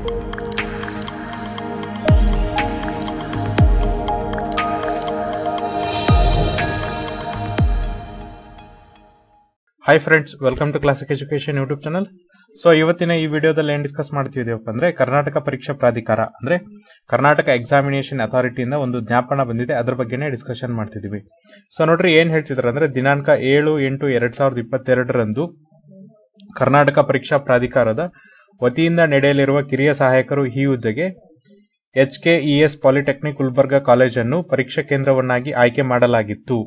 Hi friends welcome to classic education YouTube channel so ಇವತ್ತಿನ ಈ ವಿಡಿಯೋದಲ್ಲಿ ಏನು ಡಿಸ್ಕಸ್ ಮಾಡ್ತಿದ್ದೀವಪ್ಪ ಅಂದ್ರೆ ಕರ್ನಾಟಕ ಪರೀಕ್ಷಾ ಪ್ರಾಧಿಕಾರ ಅಂದ್ರೆ ಕರ್ನಾಟಕ ಎಕ್ಸಾಮಿನೇಷನ್ ಅಥಾರಿಟಿಯಿಂದ ಒಂದು ಜ್ಞಾಪನ ಬಂದಿದೆ. ಅದ್ರ ಬಗ್ಗೆನೇ ಡಿಸ್ಕಷನ್ ಮಾಡ್ತಿದೀವಿ. ಸೊ ನೋಡ್ರಿ ಏನ್ ಹೇಳ್ತಿದ್ರು ಅಂದ್ರೆ ದಿನಾಂಕ ಏಳು ಎಂಟು ಎರಡ್ ಸಾವಿರದ ಇಪ್ಪತ್ತೆರಡರಂದು ಕರ್ನಾಟಕ ಪರೀಕ್ಷಾ ಪ್ರಾಧಿಕಾರದ ವತಿಯಿಂದ ನಡೆಯಲಿರುವ ಕಿರಿಯ ಸಹಾಯಕರು ಈ ಹುದ್ದೆಗೆ ಇಎಸ್ ಪಾಲಿಟೆಕ್ನಿಕ್ ಗುಲ್ಬರ್ಗಾ ಕಾಲೇಜನ್ನು ಪರೀಕ್ಷಾ ಕೇಂದ್ರವನ್ನಾಗಿ ಆಯ್ಕೆ ಮಾಡಲಾಗಿತ್ತು.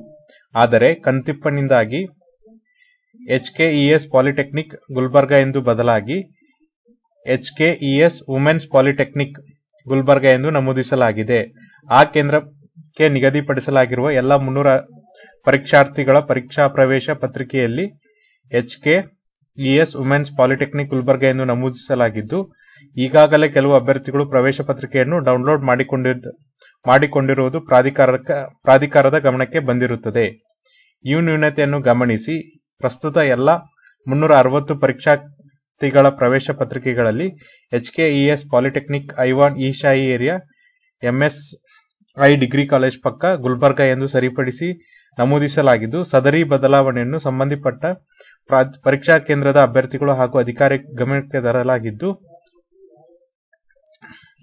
ಆದರೆ ಕಣ್ತಿಪ್ಪನಿಂದಾಗಿ ಇಎಸ್ ಪಾಲಿಟೆಕ್ನಿಕ್ ಗುಲ್ಬರ್ಗಾ ಎಂದು ಬದಲಾಗಿ H K E S women's polytechnic Gulbarga ಎಂದು ನಮೂದಿಸಲಾಗಿದೆ. ಆ ಕೇಂದ್ರಕ್ಕೆ ನಿಗದಿಪಡಿಸಲಾಗಿರುವ ಎಲ್ಲ ಮುನ್ನೂರ ಪರೀಕ್ಷಾರ್ಥಿಗಳ ಪರೀಕ್ಷಾ ಪ್ರವೇಶ ಪತ್ರಿಕೆಯಲ್ಲಿ H K E S women's polytechnic Gulbarga ಎಂದು ನಮೂದಿಸಲಾಗಿದ್ದು, ಈಗಾಗಲೇ ಕೆಲವು ಅಭ್ಯರ್ಥಿಗಳು ಪ್ರವೇಶ ಪತ್ರಿಕೆಯನ್ನು ಡೌನ್ಲೋಡ್ ಮಾಡಿಕೊಂಡಿರುವುದು ಪ್ರಾಧಿಕಾರ ಪ್ರಾಧಿಕಾರದ ಗಮನಕ್ಕೆ ಬಂದಿರುತ್ತದೆ. ಈ ನ್ಯೂನತೆಯನ್ನು ಗಮನಿಸಿ, ಪ್ರಸ್ತುತ ಎಲ್ಲ ಮುನ್ನೂರ ಅರವತ್ತು ಪರೀಕ್ಷಾರ್ಥಿಗಳ ಪ್ರವೇಶ ಪತ್ರಿಕೆಗಳಲ್ಲಿ H K E S polytechnic Aiwan Eshahi area M S I degree college ಪಕ್ಕ ಗುಲ್ಬರ್ಗಾ ಎಂದು ಸರಿಪಡಿಸಿ ನಮೂದಿಸಲಾಗಿದ್ದು, ಸದರಿ ಬದಲಾವಣೆಯನ್ನು ಸಂಬಂಧಪಟ್ಟ ಪ್ರಾ- ಪರೀಕ್ಷಾ ಕೇಂದ್ರದ ಅಭ್ಯರ್ಥಿಗಳು ಹಾಗೂ ಅಧಿಕಾರಿ ಗಮನಕ್ಕೆ ತರಲಾಗಿದ್ದು,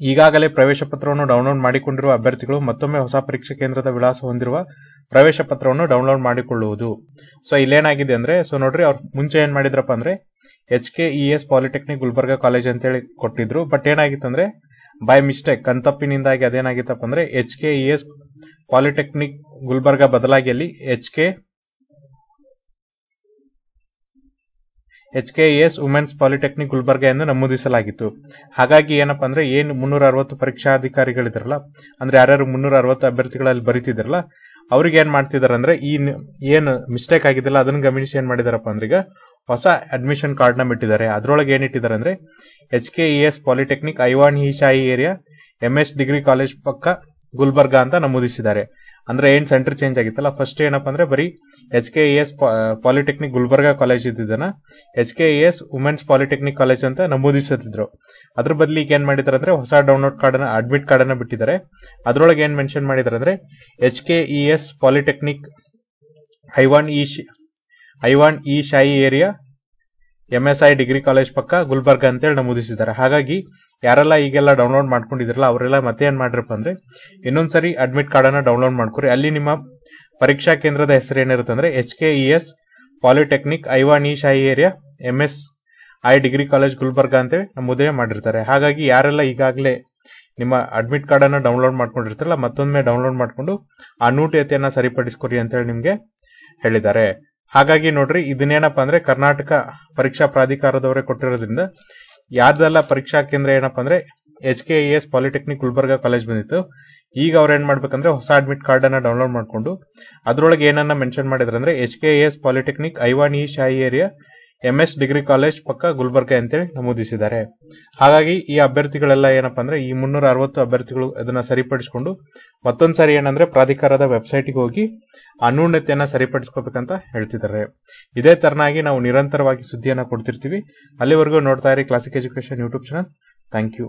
ಈಗಾಗಲೇ ಪ್ರವೇಶ ಪತ್ರವನ್ನು ಡೌನ್ಲೋಡ್ ಮಾಡಿಕೊಂಡಿರುವ ಅಭ್ಯರ್ಥಿಗಳು ಮತ್ತೊಮ್ಮೆ ಹೊಸ ಪರೀಕ್ಷಾ ಕೇಂದ್ರದ ವಿಳಾಸ ಹೊಂದಿರುವ ಪ್ರವೇಶ ಪತ್ರವನ್ನು ಡೌನ್ಲೋಡ್ ಮಾಡಿಕೊಳ್ಳುವುದು. ಸೊ, ಇಲ್ಲೇನಾಗಿದೆ ಅಂದ್ರೆ, ಸೊ ನೋಡ್ರಿ, ಅವ್ರು ಮುಂಚೆ ಏನ್ ಮಾಡಿದ್ರಪ್ಪ ಅಂದ್ರೆ H K E S polytechnic Gulbarga college ಅಂತೇಳಿ ಕೊಟ್ಟಿದ್ರು. ಬಟ್ ಏನಾಗಿತ್ತಂದ್ರೆ ಬೈ ಮಿಸ್ಟೇಕ್ ಕಣ್ತಪ್ಪಿನಿಂದಾಗಿ ಅದೇನಾಗಿತ್ತಪ್ಪ ಅಂದ್ರೆ H K E S polytechnic Gulbarga ಬದಲಾಗಿ ಅಲ್ಲಿ H K H K S women's polytechnic Gulbarga ಎಂದು ನಮೂದಿಸಲಾಗಿತ್ತು. ಹಾಗಾಗಿ ಏನಪ್ಪಾ ಅಂದ್ರೆ ಏನು ಮುನ್ನೂರ ಅರವತ್ತು ಪರೀಕ್ಷಾಧಿಕಾರಿಗಳಿದ್ರಲ್ಲ, ಅಂದ್ರೆ ಯಾರ್ಯಾರು ಮುನ್ನೂರ ಅರವತ್ತು ಅಭ್ಯರ್ಥಿಗಳಲ್ಲಿ ಬರೀತಿದ್ರಲ್ಲ ಅವ್ರಿಗೆ ಏನ್ ಮಾಡ್ತಿದಾರೆ ಅಂದ್ರೆ ಈ ಏನು ಮಿಸ್ಟೇಕ್ ಆಗಿದೆಲ್ಲ ಅದನ್ನ ಗಮನಿಸಿ ಏನ್ ಮಾಡಿದಾರಪ್ಪ ಅಂದ್ರೆ ಈಗ ಹೊಸ ಅಡ್ಮಿಷನ್ ಕಾರ್ಡ್ನ ಬಿಟ್ಟಿದ್ದಾರೆ. ಅದರೊಳಗೆ ಏನಿಟ್ಟಿದ್ದಾರೆ ಅಂದ್ರೆ H K E S polytechnic Aiwan Shahi area M S degree college ಪಕ್ಕ ಗುಲ್ಬರ್ಗ ಅಂತ ನಮೂದಿಸಿದ್ದಾರೆ. ಅಂದ್ರೆ ಏನ್ ಸೆಂಟರ್ ಚೇಂಜ್ ಆಗಿತ್ತಲ್ಲ? ಫಸ್ಟ್ ಏನಪ್ಪ ಅಂದ್ರೆ ಬರೀ H K E S polytechnic Gulbarga college ಇದ್ದಿದ್ದನ್ನು H K E S women's polytechnic college ಅಂತ ನಮೂದಿಸುತ್ತಿದ್ರು ಅದ್ರ ಬದಲಿ ಈಗ ಏನ್ ಮಾಡಿದಾರೆ ಅಂದ್ರೆ, ಹೊಸ ಡೌನ್ಲೋಡ್ ಕಾರ್ಡ್ ಅನ್ನ ಅಡ್ಮಿಟ್ ಕಾರ್ಡ್ ಅನ್ನ ಬಿಟ್ಟಿದ್ದಾರೆ. ಅದರೊಳಗೆ ಏನು ಮೆನ್ಷನ್ ಮಾಡಿದ್ದಾರೆ ಅಂದ್ರೆ H K E S polytechnic Aiwan e Aiwan e Shahi area M S I degree college ಪಕ್ಕ ಗುಲ್ಬರ್ಗ ಅಂತೇಳಿ ನಮೂದಿಸಿದ್ದಾರೆ. ಹಾಗಾಗಿ ಯಾರೆಲ್ಲ ಈಗೆಲ್ಲ ಡೌನ್ಲೋಡ್ ಮಾಡ್ಕೊಂಡಿದ್ರಲ್ಲ ಅವರೆಲ್ಲ ಮತ್ತೆ ಏನು ಮಾಡ್ರಪ್ಪ ಅಂದ್ರೆ ಇನ್ನೊಂದ್ಸರಿ ಅಡ್ಮಿಟ್ ಕಾರ್ಡನ್ನು ಡೌನ್ಲೋಡ್ ಮಾಡ್ಕೊರಿ. ಅಲ್ಲಿ ನಿಮ್ಮ ಪರೀಕ್ಷಾ ಕೇಂದ್ರದ ಹೆಸರು ಏನಿರುತ್ತೆ ಅಂದರೆ H K E S polytechnic Aiwan e Shahi area M S I degree college Gulbarga ಅಂತೇಳಿ ನಮೂದೇ ಮಾಡಿರ್ತಾರೆ. ಹಾಗಾಗಿ ಯಾರೆಲ್ಲ ಈಗಾಗಲೇ ನಿಮ್ಮ ಅಡ್ಮಿಟ್ ಕಾರ್ಡನ್ನು ಡೌನ್ಲೋಡ್ ಮಾಡ್ಕೊಂಡಿರ್ತಾರಲ್ಲ ಮತ್ತೊಮ್ಮೆ ಡೌನ್ಲೋಡ್ ಮಾಡಿಕೊಂಡು ಆ ನ್ಯೂನತೆಯನ್ನ ಸರಿಪಡಿಸ್ಕೊರಿ ಅಂತೇಳಿ ನಿಮಗೆ ಹೇಳಿದ್ದಾರೆ. ಹಾಗಾಗಿ ನೋಡ್ರಿ, ಇದನ್ನೇನಪ್ಪ ಅಂದ್ರೆ ಕರ್ನಾಟಕ ಪರೀಕ್ಷಾ ಪ್ರಾಧಿಕಾರದವರೇ ಕೊಟ್ಟಿರೋದ್ರಿಂದ ಯಾರ್ದೆಲ್ಲ ಪರೀಕ್ಷಾ ಕೇಂದ್ರ ಏನಪ್ಪ ಅಂದ್ರೆ H K S polytechnic Gulbarga college ಬಂದಿತ್ತು, ಈಗ ಅವ್ರು ಏನ್ ಮಾಡ್ಬೇಕಂದ್ರೆ ಹೊಸ ಅಡ್ಮಿಟ್ ಕಾರ್ಡ್ ಅನ್ನ ಡೌನ್ಲೋಡ್ ಮಾಡ್ಕೊಂಡು ಅದ್ರೊಳಗೆ ಏನನ್ನ mention ಮಾಡಿದ್ರಂದ್ರೆ H K S polytechnic Aiwani Shahi area M S degree college ಪಕ್ಕ ಗುಲ್ಬರ್ಗ ಅಂತೇಳಿ ನಮೂದಿಸಿದ್ದಾರೆ. ಹಾಗಾಗಿ ಈ ಅಭ್ಯರ್ಥಿಗಳೆಲ್ಲ ಏನಪ್ಪ ಅಂದ್ರೆ ಈ ಮುನ್ನೂರ ಅರವತ್ತು ಅಭ್ಯರ್ಥಿಗಳು ಅದನ್ನ ಸರಿಪಡಿಸಿಕೊಂಡು ಮತ್ತೊಂದ್ ಸಾರಿ ಏನಂದ್ರೆ ಪ್ರಾಧಿಕಾರದ ವೆಬ್ಸೈಟ್ಗೆ ಹೋಗಿ ಅನ್ಯೂನ್ಯತೆಯನ್ನ ಸರಿಪಡಿಸ್ಕೋಬೇಕಂತ ಹೇಳ್ತಿದ್ದಾರೆ. ಇದೇ ತರನಾಗಿ ನಾವು ನಿರಂತರವಾಗಿ ಸುದ್ದಿಯನ್ನ ಕೊಡ್ತಿರ್ತೀವಿ. ಅಲ್ಲಿವರೆಗೂ ನೋಡ್ತಾ ಇರಿ classic education YouTube channel thank you